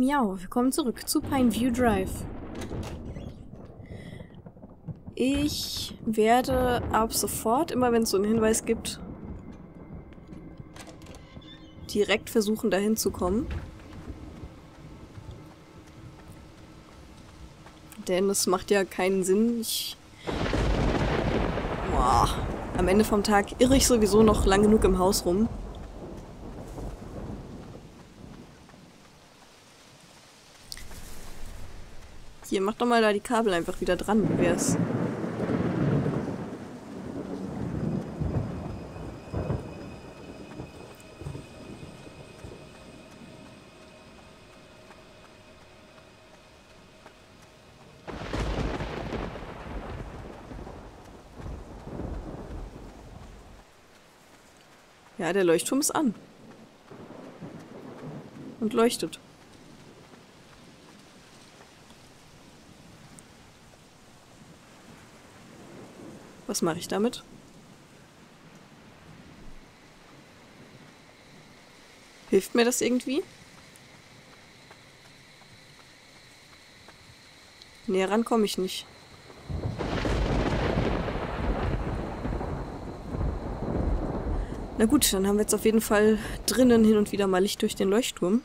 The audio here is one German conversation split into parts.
Miau, willkommen zurück zu Pineview Drive. Ich werde ab sofort, immer wenn es so einen Hinweis gibt, direkt versuchen, dahin zu kommen. Denn es macht ja keinen Sinn. Ich... Boah. Am Ende vom Tag irre ich sowieso noch lang genug im Haus rum. Hier, mach doch mal da die Kabel einfach wieder dran, wie wär's? Ja, der Leuchtturm ist an. Und leuchtet. Was mache ich damit? Hilft mir das irgendwie? Näher ran komme ich nicht. Na gut, dann haben wir jetzt auf jeden Fall drinnen hin und wieder mal Licht durch den Leuchtturm.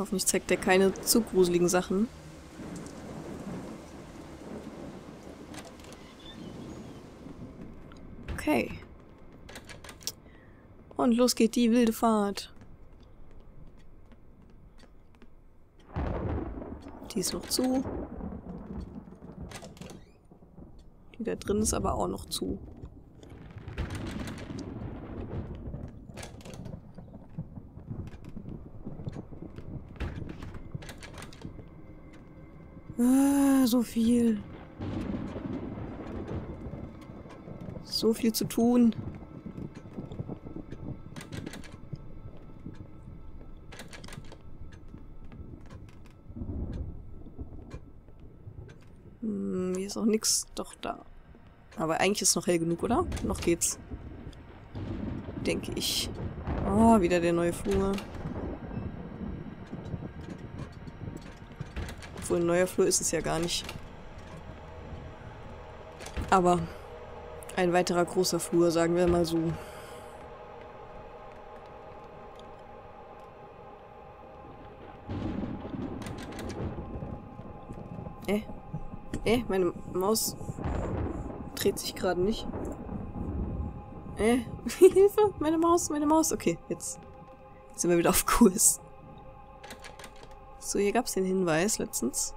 Hoffentlich zeigt er keine zu gruseligen Sachen. Okay. Und los geht die wilde Fahrt. Die ist noch zu. Die da drin ist aber auch noch zu. So viel. So viel zu tun. Hm, hier ist auch nichts. Doch, da. Aber eigentlich ist es noch hell genug, oder? Noch geht's. Denke ich. Oh, wieder der neue Flur. Obwohl ein neuer Flur ist es ja gar nicht. Aber ein weiterer großer Flur, sagen wir mal so. Äh. Äh, meine Maus dreht sich gerade nicht. Äh, Hilfe, meine Maus, meine Maus. Okay, jetzt, sind wir wieder auf Kurs. So, hier gab es den Hinweis letztens.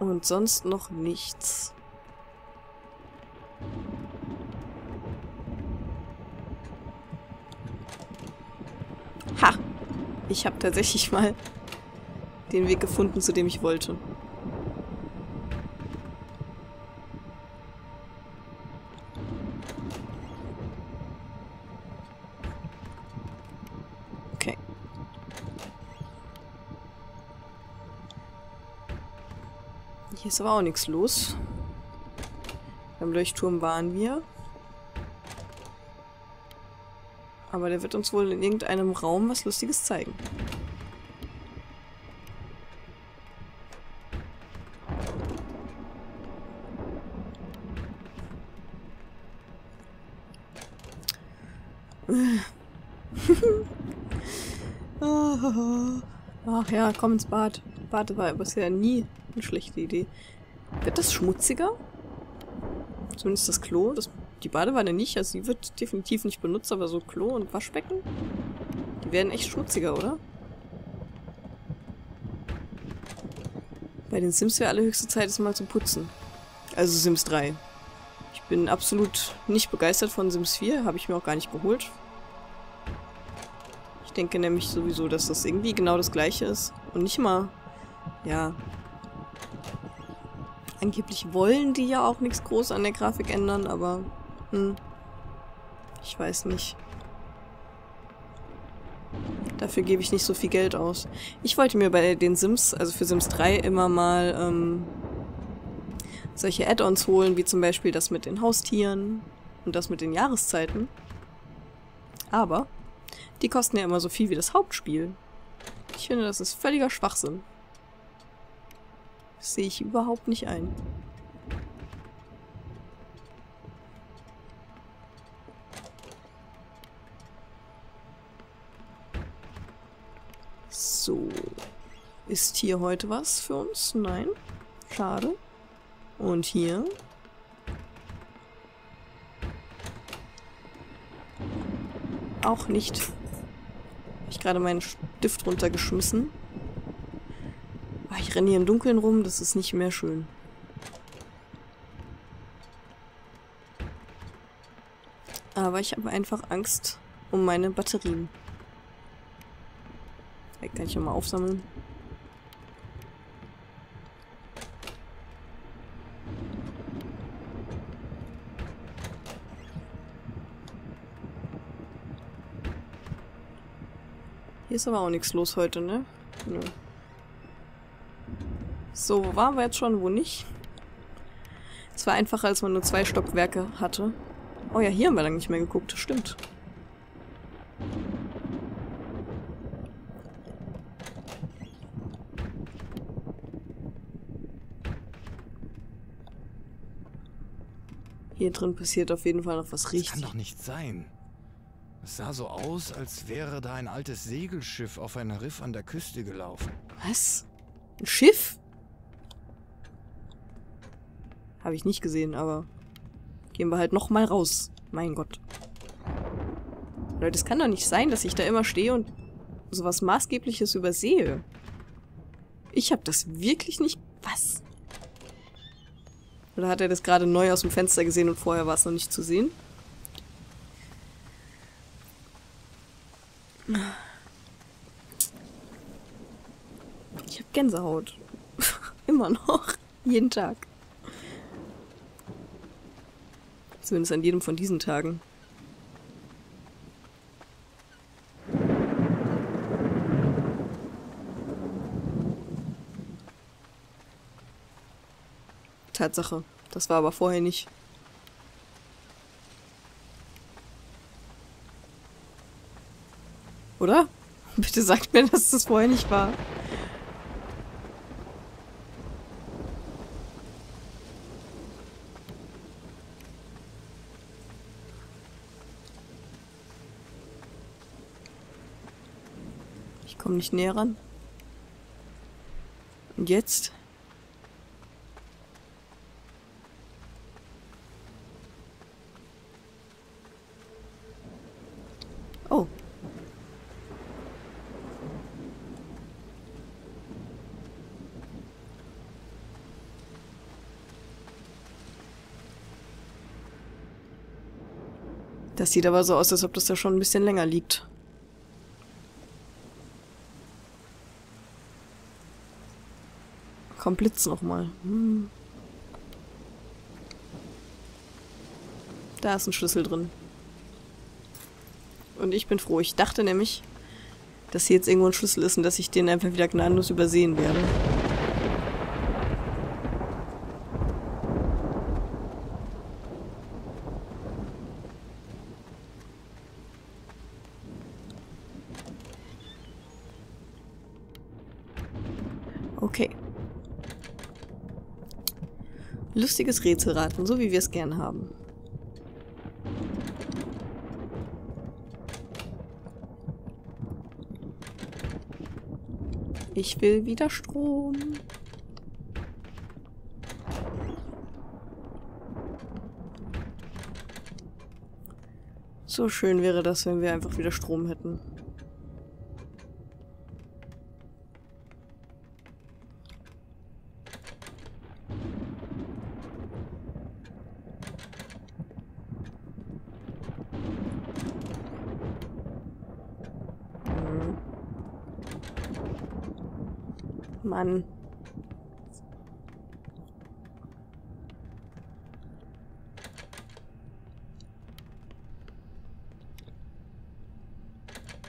Und sonst noch nichts. Ha! Ich habe tatsächlich mal den Weg gefunden, zu dem ich wollte. Hier ist aber auch nichts los. Beim Leuchtturm waren wir. Aber der wird uns wohl in irgendeinem Raum was Lustiges zeigen. Ach ja, komm ins Bad. Bad war bisher nie eine schlechte Idee. Wird das schmutziger? Zumindest das Klo. Das, die Badewanne nicht. Also sie wird definitiv nicht benutzt, aber so Klo und Waschbecken, die werden echt schmutziger, oder? Bei den Sims wäre allerhöchste Zeit, es mal zu putzen. Also Sims 3. Ich bin absolut nicht begeistert von Sims 4. Habe ich mir auch gar nicht geholt. Ich denke nämlich sowieso, dass das irgendwie genau das gleiche ist. Und nicht mal, ja. Angeblich wollen die ja auch nichts groß an der Grafik ändern, aber hm. Ich weiß nicht. Dafür gebe ich nicht so viel Geld aus. Ich wollte mir bei den Sims, also für Sims 3, immer mal ähm, solche Add-ons holen, wie zum Beispiel das mit den Haustieren und das mit den Jahreszeiten. Aber die kosten ja immer so viel wie das Hauptspiel. Ich finde, das ist völliger Schwachsinn. Sehe ich überhaupt nicht ein. So. Ist hier heute was für uns? Nein. Schade. Und hier? Auch nicht. Habe ich gerade meinen Stift runtergeschmissen. Ich renne hier im Dunkeln rum, das ist nicht mehr schön. Aber ich habe einfach Angst um meine Batterien. Da kann ich ja mal aufsammeln. Hier ist aber auch nichts los heute, ne? Nö. So, wo waren wir jetzt schon, wo nicht? Es war einfacher, als man nur zwei Stockwerke hatte. Oh ja, hier haben wir lange nicht mehr geguckt, stimmt. Hier drin passiert auf jeden Fall noch was richtig. Das kann doch nicht sein. Es sah so aus, als wäre da ein altes Segelschiff auf ein Riff an der Küste gelaufen. Was? Ein Schiff? Habe ich nicht gesehen, aber gehen wir halt nochmal raus. Mein Gott. Leute, es kann doch nicht sein, dass ich da immer stehe und sowas Maßgebliches übersehe. Ich habe das wirklich nicht... Was? Oder hat er das gerade neu aus dem Fenster gesehen und vorher war es noch nicht zu sehen? Ich habe Gänsehaut. Immer noch. Jeden Tag. Zumindest an jedem von diesen Tagen. Tatsache. Das war aber vorher nicht. Oder? Bitte sagt mir, dass das vorher nicht war. Ich komme nicht näher ran. Und jetzt? Oh. Das sieht aber so aus, als ob das da schon ein bisschen länger liegt. Komm, Blitz nochmal. Hm. Da ist ein Schlüssel drin. Und ich bin froh. Ich dachte nämlich, dass hier jetzt irgendwo ein Schlüssel ist und dass ich den einfach wieder gnadenlos übersehen werde. Okay. Lustiges Rätselraten, so wie wir es gern haben. Ich will wieder Strom. So schön wäre das, wenn wir einfach wieder Strom hätten. Hm. Mann.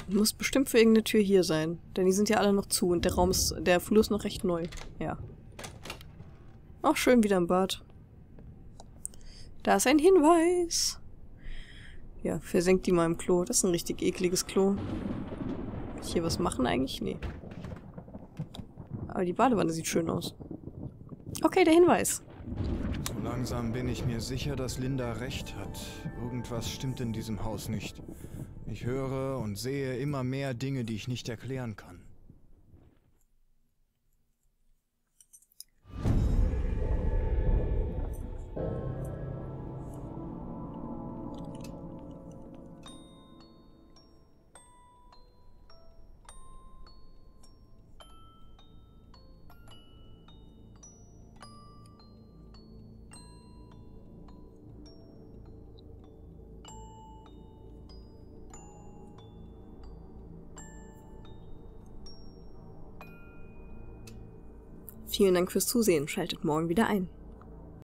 Muss bestimmt für irgendeine Tür hier sein. Denn die sind ja alle noch zu und der Raum ist, der Flur ist noch recht neu. Ja. Auch schön wieder im Bad. Da ist ein Hinweis. Ja, versenkt die mal im Klo. Das ist ein richtig ekliges Klo. Hier was machen eigentlich? Nee. Aber die Badewanne sieht schön aus. Okay, der Hinweis. So langsam bin ich mir sicher, dass Linda recht hat. Irgendwas stimmt in diesem Haus nicht. Ich höre und sehe immer mehr Dinge, die ich nicht erklären kann. Vielen Dank fürs Zusehen. Schaltet morgen wieder ein.